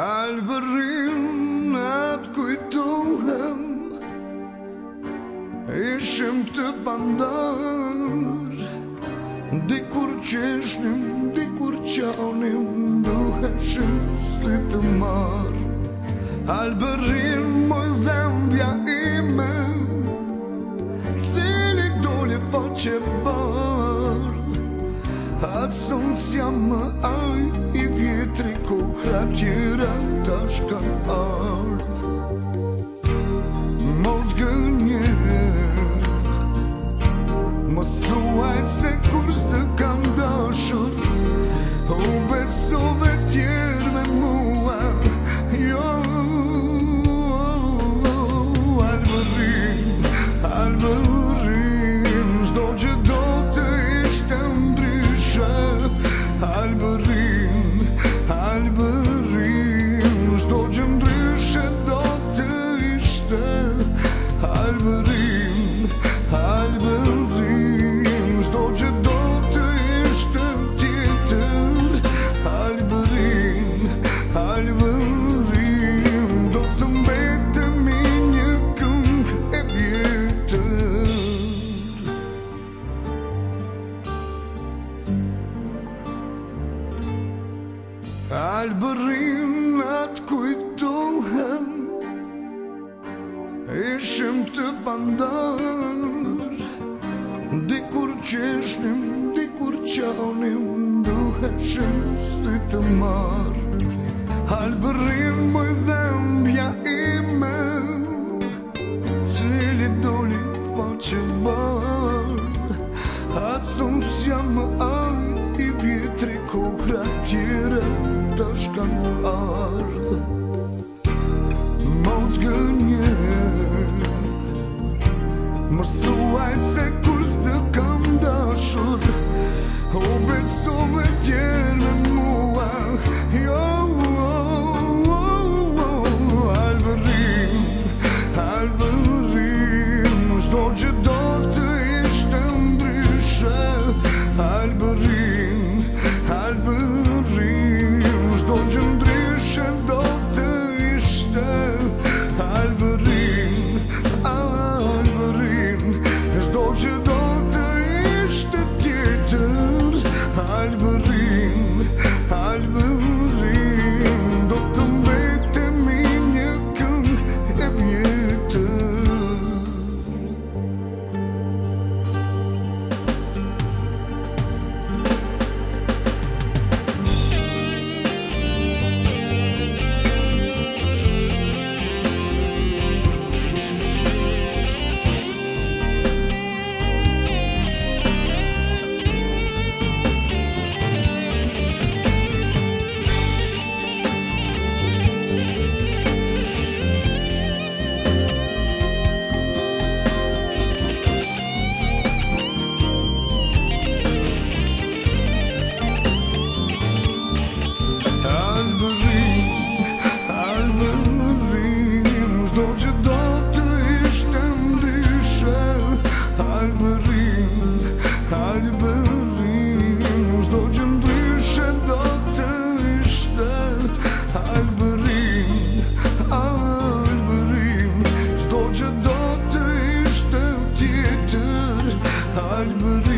Albërin atë kujtuhem Ishim të bandar Dikur qeshnim, dikur qanim Duheshim si të mar Albërin moj dhembja ime Cili dole po që bar Asun s'jam më aj trikk og hrættjur að darska árð Móðgun fjalë bërimet kujtohem Ishim të pandar Dikur qeshnim, dikur qanim Duheshim si të mar Halë bërim më mbja ime Cili doli faqe bar Asum s'jam më anë i vjetri tjere taškan ar kalbimi